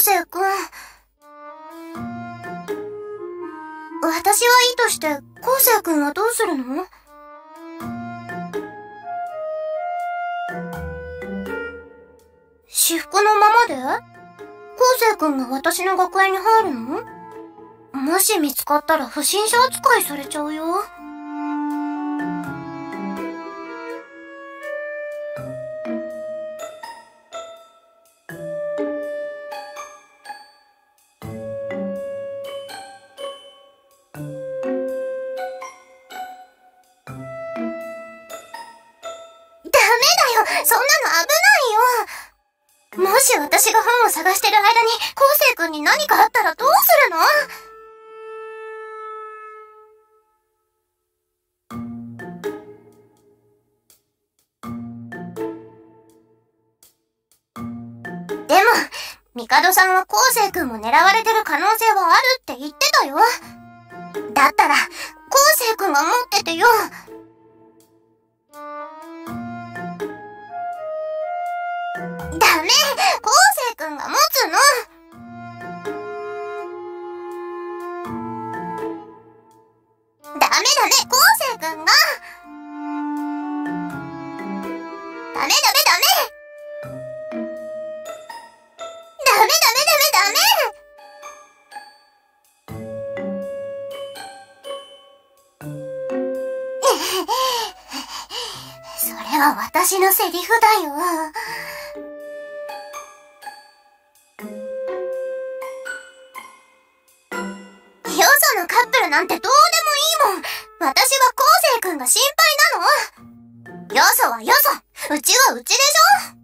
瀬くん。私はいいとして、昴生くんはどうするの？私服のままで？昴生君が私の学園に入るの？もし見つかったら不審者扱いされちゃうよ。私が本を探してる間に、昴生君に何かあったらどうするの？でも、帝さんは昴生君も狙われてる可能性はあるって言ってたよ。だったら、昴生君が持っててよ。ダメ昴生君が持つの。ダメダメ昴生君が。ダメダメダメ。ダメダメダメダメ。それは私のセリフだ。よ。ップルなんてどうでもいいもん。私は昴生君が心配なの。よそはよそ。うちはうちでしょ